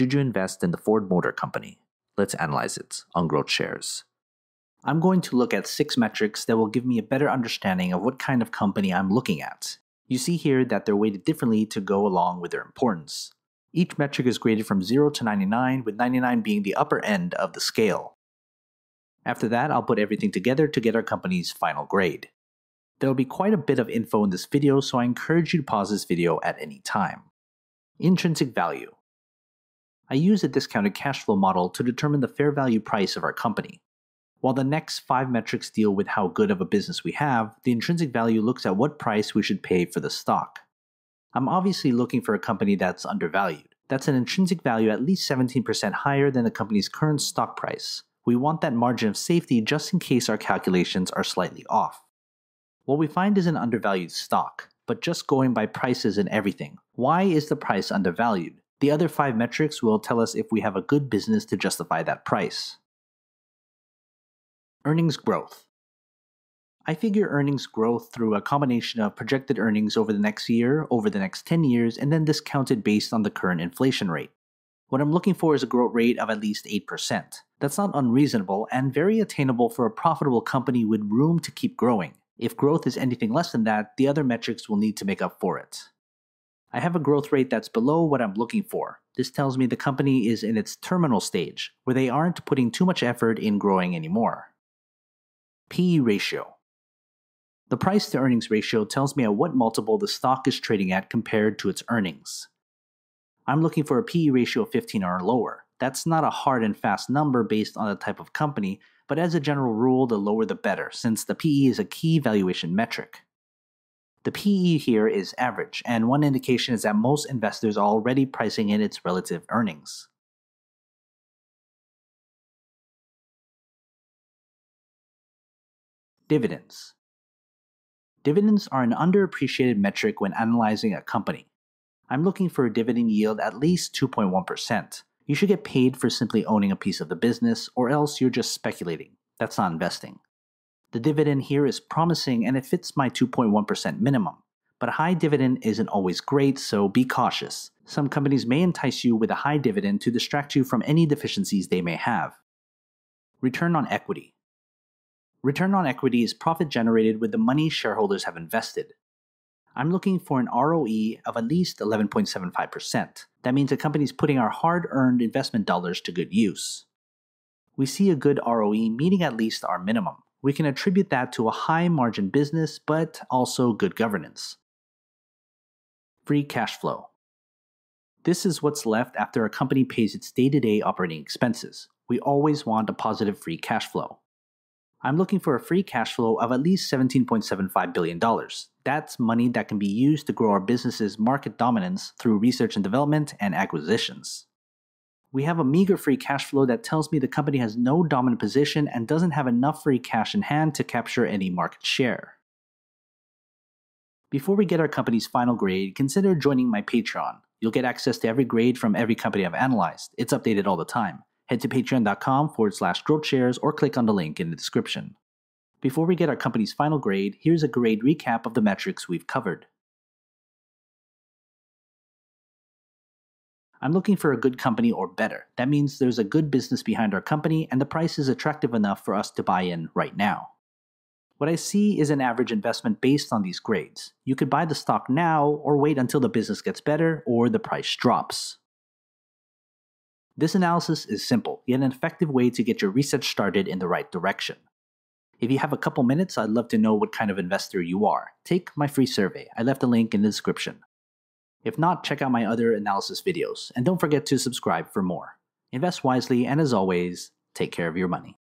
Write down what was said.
should you invest in the Ford Motor Company? Let's analyze it on Growth Shares. I'm going to look at six metrics that will give me a better understanding of what kind of company I'm looking at. You see here that they're weighted differently to go along with their importance. Each metric is graded from 0 to 99, with 99 being the upper end of the scale. After that, I'll put everything together to get our company's final grade. There will be quite a bit of info in this video, so I encourage you to pause this video at any time. Intrinsic value. I use a discounted cash flow model to determine the fair value price of our company. While the next five metrics deal with how good of a business we have, the intrinsic value looks at what price we should pay for the stock. I'm obviously looking for a company that's undervalued. That's an intrinsic value at least 17% higher than the company's current stock price. We want that margin of safety just in case our calculations are slightly off. What we find is an undervalued stock, but just going by prices and everything. Why is the price undervalued? The other five metrics will tell us if we have a good business to justify that price. Earnings growth. I figure earnings growth through a combination of projected earnings over the next year, over the next 10 years, and then discounted based on the current inflation rate. What I'm looking for is a growth rate of at least 8%. That's not unreasonable and very attainable for a profitable company with room to keep growing. If growth is anything less than that, the other metrics will need to make up for it. I have a growth rate that's below what I'm looking for. This tells me the company is in its terminal stage, where they aren't putting too much effort in growing anymore. PE ratio. The price to earnings ratio tells me at what multiple the stock is trading at compared to its earnings. I'm looking for a PE ratio of 15 or lower. That's not a hard and fast number based on the type of company, but as a general rule, the lower the better, since the PE is a key valuation metric. The PE here is average, and one indication is that most investors are already pricing in its relative earnings. Dividends. Dividends are an underappreciated metric when analyzing a company. I'm looking for a dividend yield at least 2.1%. You should get paid for simply owning a piece of the business, or else you're just speculating. That's not investing. The dividend here is promising and it fits my 2.1% minimum. But a high dividend isn't always great, so be cautious. Some companies may entice you with a high dividend to distract you from any deficiencies they may have. Return on equity. Return on equity is profit generated with the money shareholders have invested. I'm looking for an ROE of at least 11.75%. That means the company is putting our hard earned investment dollars to good use. We see a good ROE meeting at least our minimum we can attribute that to a high margin business, but also good governance. Free cash flow. This is what's left after a company pays its day to day operating expenses. We always want a positive free cash flow. I'm looking for a free cash flow of at least $17.75 billion. That's money that can be used to grow our business's market dominance through research and development and acquisitions we have a meager free cash flow that tells me the company has no dominant position and doesn't have enough free cash in hand to capture any market share. Before we get our company's final grade, consider joining my Patreon. You'll get access to every grade from every company I've analyzed. It's updated all the time. Head to patreon.com forward slash growth shares or click on the link in the description. Before we get our company's final grade, here's a grade recap of the metrics we've covered. I'm looking for a good company or better. That means there's a good business behind our company and the price is attractive enough for us to buy in right now. What I see is an average investment based on these grades. You could buy the stock now or wait until the business gets better or the price drops. This analysis is simple, yet an effective way to get your research started in the right direction. If you have a couple minutes, I'd love to know what kind of investor you are. Take my free survey. I left a link in the description. If not, check out my other analysis videos, and don't forget to subscribe for more. Invest wisely, and as always, take care of your money.